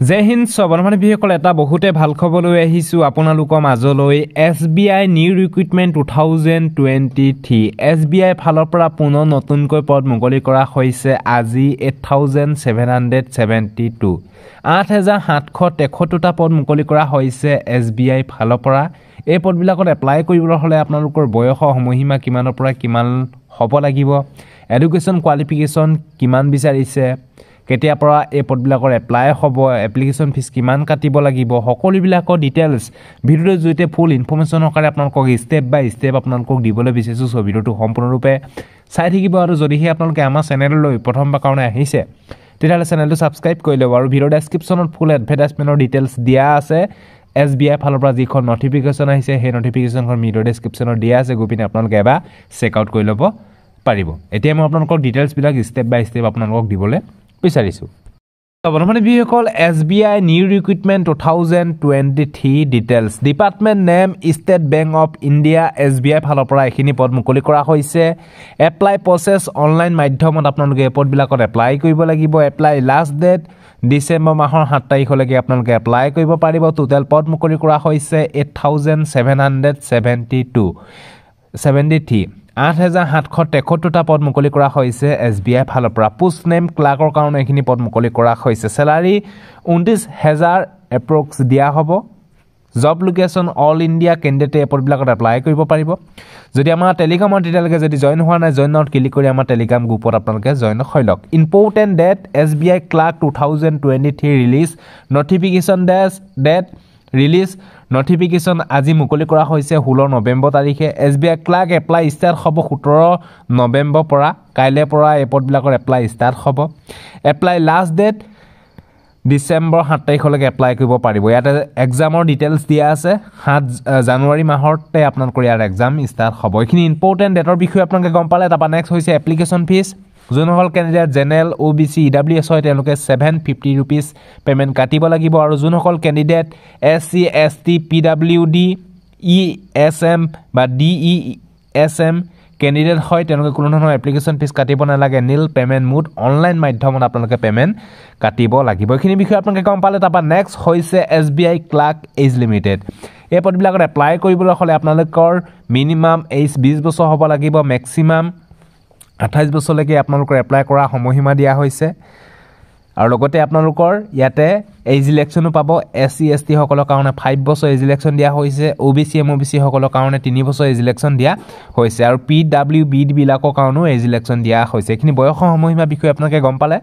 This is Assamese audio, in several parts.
জয় হিন্দ স্বৰ্ণমানী বিসকল এটা বহুতে ভাল খবৰ লৈ আহিছোঁ। আপোনালোকৰ মাজলৈ S B I new recruitment two thousand twenty three. S B I ফালৰ পৰা পুনৰ নতুনকৈ পদ মুকলি কৰা হৈছে। আজি eight thousand seven hundred seventy two. আঠ হেজাৰ সাতশ তেসত্তৰটা পদ মুকলি কৰা হৈছে এছ বি আই ফালৰ পৰা। এই পদবিলাকত এপ্লাই কৰিবলৈ হ'লে আপোনালোকৰ বয়সৰ সময়সীমা কিমানৰ পৰা কিমান হ'ব লাগিব? এডুকেশ্যন কোৱালিফিকেশ্যন কিমান বিচাৰিছে? কেতিয়াৰ পৰা এই পদবিলাকৰ এপ্লাই হ'ব এপ্লিকেশ্যন ফিজ কিমান কাটিব লাগিব সকলোবিলাকৰ ডিটেইলছ ভিডিঅ'টোৰ জৰিয়তে ফুল ইনফৰ্মেশ্যন সহকাৰে আপোনালোকক ষ্টেপ বাই ষ্টেপ আপোনালোকক দিবলৈ বিচাৰিছোঁ। চ' ভিডিঅ'টো সম্পূৰ্ণৰূপে চাই থাকিব আৰু যদিহে আপোনালোকে আমাৰ চেনেললৈ প্ৰথমবাৰ কাৰণে আহিছে তেতিয়াহ'লে চেনেলটো ছাবস্ক্ৰাইব কৰি ল'ব আৰু ভিডিঅ' ডেছক্ৰিপশ্যনত ফুল এডভাৰটাইজমেণ্টৰ ডিটেইলছ দিয়া আছে। এছ বি আই ফালৰ পৰা যিখন নটিফিকেশ্যন আহিছে সেই নটিফিকেশ্যনখন ভিডিঅ' ডেছক্ৰিপশ্যনত দিয়া আছে গৈ পিনে আপোনালোকে এবাৰ চেক আউট কৰি ল'ব পাৰিব। এতিয়া মই আপোনালোকক ডিটেইলছবিলাক ষ্টেপ বাই ষ্টেপ আপোনালোকক দিবলৈ বিচাৰিছোঁ। বৰ্তমান বিসকল S B I new recruitment two thousand twenty three details department name state bank of India S B I ফালৰ পৰা এইখিনি পদ মুকলি কৰা হৈছে। এপ্লাই প্ৰচেছ অনলাইন মাধ্যমত আপোনালোকে এই পদবিলাকত এপ্লাই কৰিব লাগিব। এপ্লাই লাষ্ট ডেট ডিচেম্বৰ মাহৰ সাত তাৰিখলৈকে আপোনালোকে এপ্লাই কৰিব পাৰিব। টোটেল পদ মুকলি কৰা হৈছে eight thousand seven hundred seventy two seventy three আঠ হেজাৰ সাতশ তেসত্তৰটা পদ মুকলি কৰা হৈছে এছ বি আই ফালৰ পৰা। পোষ্ট নেম ক্লাৰ্কৰ কাৰণে এইখিনি পদ মুকলি কৰা হৈছে। চেলাৰী ঊনত্ৰিছ হেজাৰ এপ্ৰক্স দিয়া হ'ব। জব লোকেশ্যন অল ইণ্ডিয়া কেণ্ডিডেটে এই পদবিলাকত এপ্লাই কৰিব পাৰিব। যদি আমাৰ টেলিগ্ৰামত তেতিয়ালৈকে যদি জইন হোৱা নাই জইনত ক্লিক কৰি আমাৰ টেলিগ্ৰাম গ্ৰুপত আপোনালোকে জইন হৈ লওক। Important date S B I clerk two thousand twenty three release notification dash date release notification আজি মুকলি কৰা হৈছে ষোল্ল নৱেম্বৰ তাৰিখে। S B I clerk apply start হ'ব সোতৰ নৱেম্বৰৰ পৰা। কাইলৈৰ পৰা এই পদবিলাকৰ এপ্লাই ষ্টাৰ্ট হ'ব। এপ্লাই লাষ্ট ডেট ডিচেম্বৰ সাত তাৰিখলৈকে এপ্লাই কৰিব পাৰিব। ইয়াতে এক্সামৰ ডিটেইলছ দিয়া আছে। সাত জানুৱাৰী মাহতে আপোনালোকৰ ইয়াৰ এক্সাম ষ্টাৰ্ট হ'ব। এইখিনি ইম্পৰ্টেণ্ট ডেটৰ বিষয়ে আপোনালোকে গম পালে। তাৰপৰা নেক্সট হৈছে এপ্লিকেশ্যন ফিজ যোনসকল candidate general O' B C E W S হয় তেওঁলোকে ছেভেন ফিফটি ৰুপিজ পে'মেণ্ট কাটিব লাগিব আৰু যোনসকল candidate S C S T P W D E S M বা D E S M candidate হয় তেওঁলোকে কোনো ধৰণৰ এপ্লিকেশ্যন ফিজ কাটিব নালাগে। নীল পে'মেণ্ট মুড অনলাইন মাধ্যমত আপোনালোকে পে'মেণ্ট কাটিব লাগিব। এইখিনি বিষয়ে আপোনালোকে গম পালে। তাৰপৰা নেক্সট হৈছে S B I clerk age limited এই পদবিলাকত এপ্লাই কৰিবলৈ হ'লে আপোনালোকৰ মিনিমাম এইজ বিছ বছৰ হ'ব লাগিব মেক্সিমাম আঠাইছ বছৰলৈকে আপোনালোকৰ এপ্লাই কৰা সময়সীমা দিয়া হৈছে। আৰু লগতে আপোনালোকৰ ইয়াতে এইজ ইলেকশ্যনো পাব। এছ চি এছ টিসকলৰ কাৰণে ফাইভ বছৰ এইজ ইলেকশ্যন দিয়া হৈছে। O' B C M O' B চিসকলৰ কাৰণে তিনি বছৰ এইজ ইলেকশ্যন দিয়া হৈছে। আৰু পি ডাব্লিউ বি ডিবিলাকৰ কাৰণেও এইজ ইলেকশ্যন দিয়া হৈছে। এইখিনি বয়সৰ সময়সীমাৰ বিষয়ে আপোনালোকে গম পালে।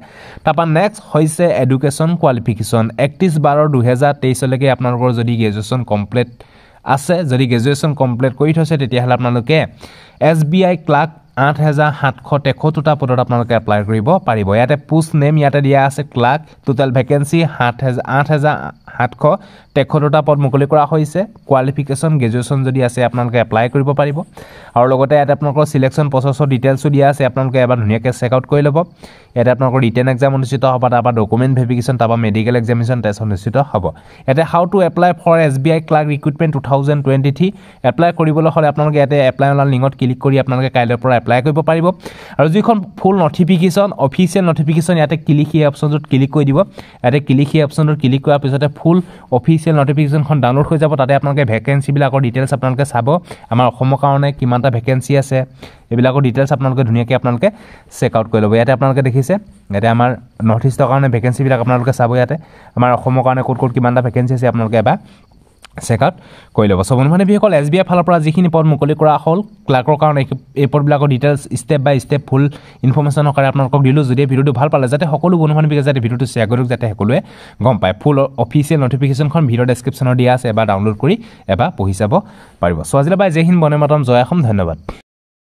তাৰপৰা নেক্সট হৈছে এডুকেশ্যন কোৱালিফিকেশ্যন একত্ৰিছ বাৰৰ দুহেজাৰ তেইছলৈকে আপোনালোকৰ যদি গ্ৰেজুৱেশ্যন কমপ্লিট আছে যদি গ্ৰেজুৱেশ্যন কমপ্লিট কৰি থৈছে তেতিয়াহ'লে আপোনালোকে এছ বি আই ক্লাৰ্ক আঠ হেজাৰ সাতশ তেসত্তৰটা পদত আপোনালোকে এপ্লাই কৰিব পাৰিব। ইয়াতে পোষ্ট নেম ইয়াতে দিয়া আছে ক্লাৰ্ক টোটেল ভেকেঞ্চি সাত হেজাৰ আঠ হেজাৰ সাতশ তেসত্তৰটা পদ মুকলি কৰা হৈছে। কোৱালিফিকেশ্যন গ্ৰেজুৱেশ্যন যদি আছে আপোনালোকে এপ্লাই কৰিব পাৰিব। আৰু লগতে ইয়াতে আপোনালোকৰ চিলেকশ্যন প্ৰচেছৰ ডিটেইলছো দিয়া আছে আপোনালোকে এবাৰ ধুনীয়াকৈ চেক আউট কৰি ল'ব। ইয়াতে আপোনালোকৰ ৰিটেন এক্সাম অনুষ্ঠিত হ'ব তাৰপৰা ডকুমেণ্ট ভেৰিফিকেশ্যন তাৰপৰা মেডিকেল এক্সামিনেশ্যন টেষ্ট অনুষ্ঠিত হ'ব। ইয়াতে how to apply for S B I clerk recruitment two thousand twenty three apply কৰিবলৈ হ'লে আপোনালোকে ইয়াতে এপ্লাই অনলাইন লিংকত ক্লিক কৰি আপোনালোকে কাইলৈৰ পৰা এপ্লাই কৰিব পাৰিব। আৰু যিখন ফুল নটিফিকেশ্যন অফিচিয়েল নটিফিকেশ্যন ইয়াতে ক্লিক সেই অপশ্যনটোত ক্লিক কৰি দিব। ইয়াতে ক্লিক সেই অপশ্যনটোত ক্লিক কৰাৰ পিছতে ফুল অফিচিয়েল নটিফিকেশ্যনখন ডাউনলোড হৈ যাব। তাতে আপোনালোকে ভেকেঞ্চিবিলাকৰ ডিটেইলছ আপোনালোকে চাব। আমাৰ অসমৰ কাৰণে কিমানটা ভেকেঞ্চি আছে এইবিলাকৰ ডিটেইলছ আপোনালোকে ধুনীয়াকৈ আপোনালোকে চেক আউট কৰি ল'ব। ইয়াতে আপোনালোকে দেখিছে ইয়াতে আমাৰ নৰ্থ ইষ্টৰ কাৰণে ভেকেঞ্চিবিলাক আপোনালোকে চাব ইয়াতে। আমাৰ অসমৰ কাৰণে ক'ত ক'ত কিমানটা ভেকেঞ্চি আছে আপোনালোকে এবাৰ চেক আউট কৰি ল'ব চ' বন্ধু বান্ধৱীসকল এছ বি আই ফালৰ পৰা যিখিনি পদ মুকলি কৰা হ'ল ক্লাৰ্কৰ কাৰণে এই পদবিলাকৰ details step by step full information সহকাৰে আপোনালোকক দিলোঁ। যদি ভিডিঅ'টো ভাল পালে যাতে সকলো বন্ধু বান্ধৱীকে যাতে ভিডিঅ'টো শ্বেয়াৰ কৰক যাতে সকলোৱে গম পায়। ফুল অফিচিয়েল নটিফিকেশ্যনখন ভিডিঅ' ডেছক্ৰিপশ্যনত দিয়া আছে এবাৰ ডাউনলোড কৰি এবাৰ পঢ়ি চাব পাৰিব। চ' আজিলৈ বাই জয় হিন্দ বনে মাতম জয় অসম ধন্যবাদ।